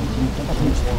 다섯 개